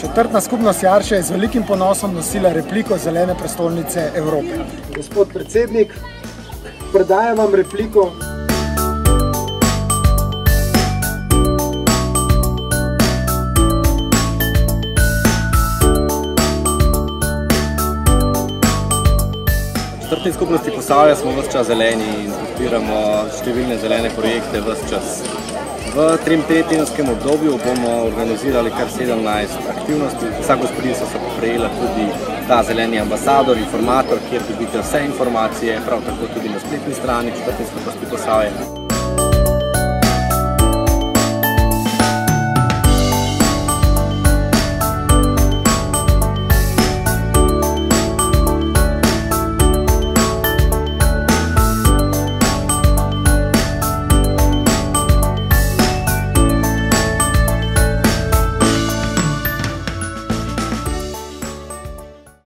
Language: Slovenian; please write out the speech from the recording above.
Četrtna skupnost Jarša je z velikim ponosom nosila repliko zelene prestolnice Evrope. Gospod predsednik, predajam vam repliko. četrti skupnosti Posavja smo vse čas zeleni in podpiramo številne zelene projekte vse čas. V trem tretjenskem obdobju bomo organizirali kar 17 aktivnosti. Vsa gospodinstva so prejela tudi ta zeleni ambasador, informator, kjer dobite vse informacije, prav tako tudi na spletni strani četrte skupnosti Posavja.